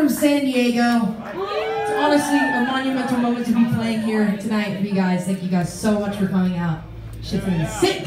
from San Diego. It's honestly a monumental moment to be playing here tonight for you guys. Thank you guys so much for coming out. Shit's gonna be sick.